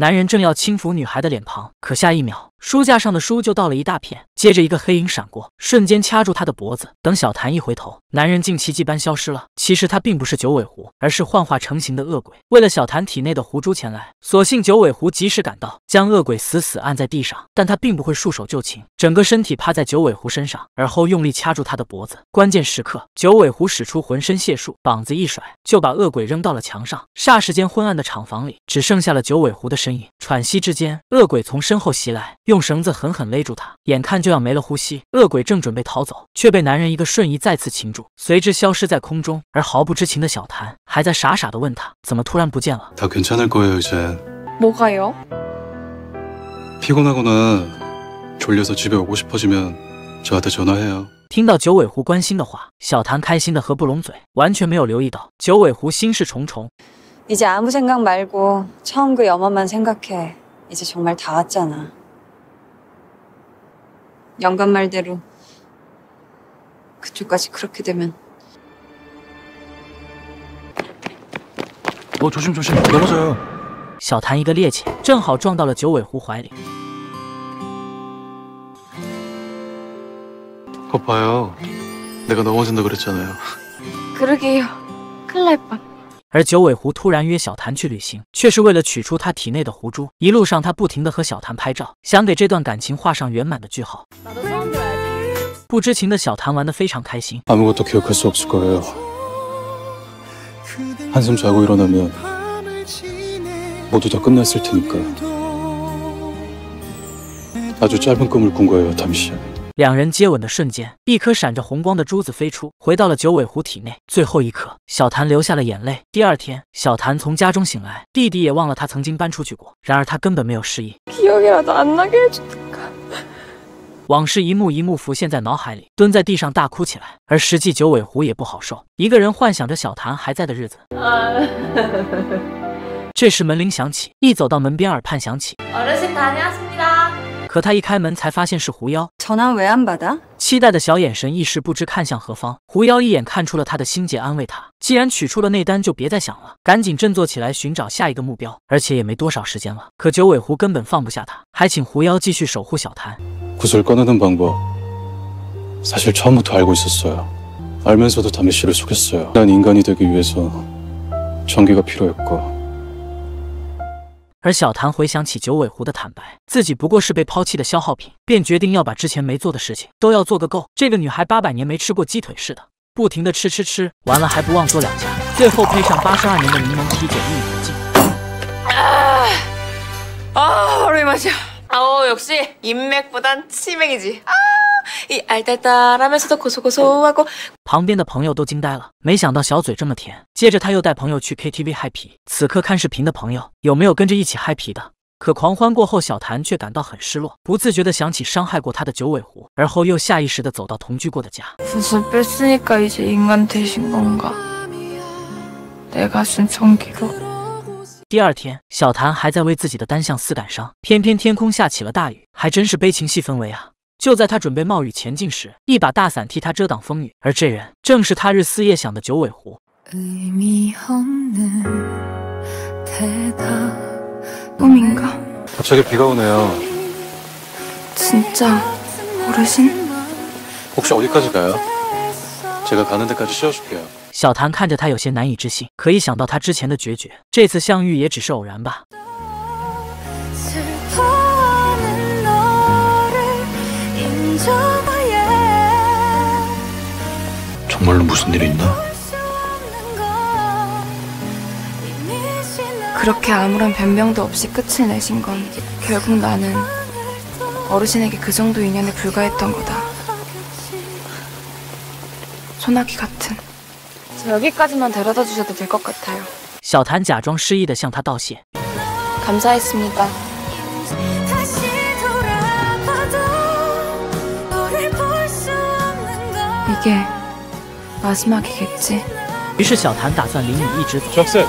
男人正要轻抚女孩的脸庞，可下一秒，书架上的书就倒了一大片，接着一个黑影闪过，瞬间掐住他的脖子。等小谭一回头，男人竟奇迹般消失了。其实他并不是九尾狐，而是幻化成型的恶鬼。为了小谭体内的狐珠前来，所幸九尾狐及时赶到，将恶鬼死死按在地上。但他并不会束手就擒，整个身体趴在九尾狐身上，而后用力掐住他的脖子。关键时刻，九尾狐使出浑身解数，膀子一甩，就把恶鬼扔到了墙上。霎时间，昏暗的厂房里只剩下了九尾狐的身影。喘息之间，恶鬼从身后袭来，用绳子狠狠勒住他，眼看就要没了呼吸。恶鬼正准备逃走，却被男人一个瞬移再次擒住，随之消失在空中。而毫不知情的小谭还在傻傻的问他，怎么突然不见了？다괜찮을거예요이제 뭐가요？ 피곤하거나졸려서집에오고싶어지면저한테전화해요听到九尾狐关心的话，小谭开心的合不拢嘴，完全没有留意到九尾狐心事重重。 이제 아무 생각 말고 처음 그 염원만 생각해. 이제 정말 다 왔잖아. 영감 말대로 그쪽까지 그렇게 되면 어조심조심넘어져요 小谭一个趔趄，正好撞到了九尾狐怀里。 그거 봐요 내가 넘어진다 그랬잖아요 그러게요. 큰일 날 뻔. 而九尾狐突然约小谭去旅行，却是为了取出他体内的狐珠。一路上，他不停的和小谭拍照，想给这段感情画上圆满的句号。不知情的小谭玩得非常开心， 아무것도 기억할 수 없을 거예요 한숨 자고 일어나면 모두 다 끝났을 테니까 아주 짧은 꿈을 꾼 거예요 담시 两人接吻的瞬间，一颗闪着红光的珠子飞出，回到了九尾狐体内。最后一刻，小谭流下了眼泪。第二天，小谭从家中醒来，弟弟也忘了他曾经搬出去过。然而他根本没有失忆。往事一幕一幕浮现在脑海里，蹲在地上大哭起来。而实际九尾狐也不好受，一个人幻想着小谭还在的日子。这时门铃响起，一走到门边，耳畔响起。어르신 다녀왔습니다.可他一开门才发现是狐妖。 전화 왜 안 받아?期待的小眼神一时不知看向何方。狐妖一眼看出了他的心结，安慰他：既然取出了内丹，就别再想了，赶紧振作起来，寻找下一个目标。而且也没多少时间了。可九尾狐根本放不下他，还请狐妖继续守护小谭。 구슬 꺼내는 방법 사실 처음부터 알고 있었어요 알면서도 담비 씨를 속였어요 난 인간이 되기 위해서 전기가 필요했고 而小谭回想起九尾狐的坦白，自己不过是被抛弃的消耗品，便决定要把之前没做的事情都要做个够。这个女孩八百年没吃过鸡腿似的，不停的吃吃吃，完了还不忘做两下，最后配上八十二年的柠檬啤酒一饮而尽。 아, 오래 마셔. 어, 역시 인맥보단 치맥이지. 아, 이 알달달하면서도 고소고소하고 旁边的朋友都惊呆了，没想到小嘴这么甜。接着他又带朋友去 KTV 嗨皮。此刻看视频的朋友有没有跟着一起嗨皮的？可狂欢过后，小谭却感到很失落，不自觉地想起伤害过他的九尾狐，而后又下意识地走到同居过的家。 구슬 뺐으니까 이제 인간 되신 건가? 내가 쓴 전기로 第二天，小谭还在为自己的单向丝感伤，偏偏天空下起了大雨，还真是悲情戏氛围啊！ 就在他准备冒雨前进时，一把大伞替他遮挡风雨，而这人正是他日思夜想的九尾狐。 의미 없는 대답 꿈인가? 갑자기 비가 오네요 진짜 어르신? 혹시 어디까지 가요? 제가 가는 데까지 씌워줄게요 小谭看着他有些难以置信，可一想到他之前的决绝，这次相遇也只是偶然吧。 정말로 무슨 일 있나? 그렇게 아무런 변명도 없이 끝을 내신 건 결국 나는 어르신에게 그 정도 인연에 불과했던 거다. 소나기 같은. 저 여기까지만 데려다 주셔도 될 것 같아요.小谭假装失意的向他道谢。 감사했습니다. 다시 돌아봐도 너를 볼 수 없는 걸 이게 마지막이겠지. 于是小谭打算淋雨一直走。 잭슨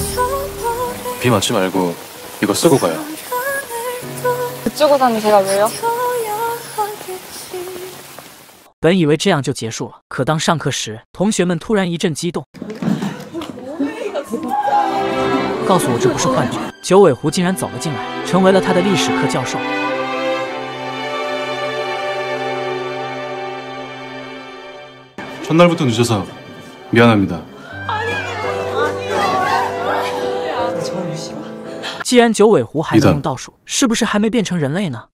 잊어버릴 비 맞지 말고 이거 쓰고 가요 하늘도 그쪽으로 다니 제가 왜요? 켜야 하겠지 本以为这样就结束了，可当上课时，同学们突然一阵激动。 告诉我这不是幻觉。九尾狐竟然走了进来，成为了他的历史课教授。 전날부터 늦어서 미안합니다. 既然九尾狐还你的能用倒数，是不是还没变成人类呢？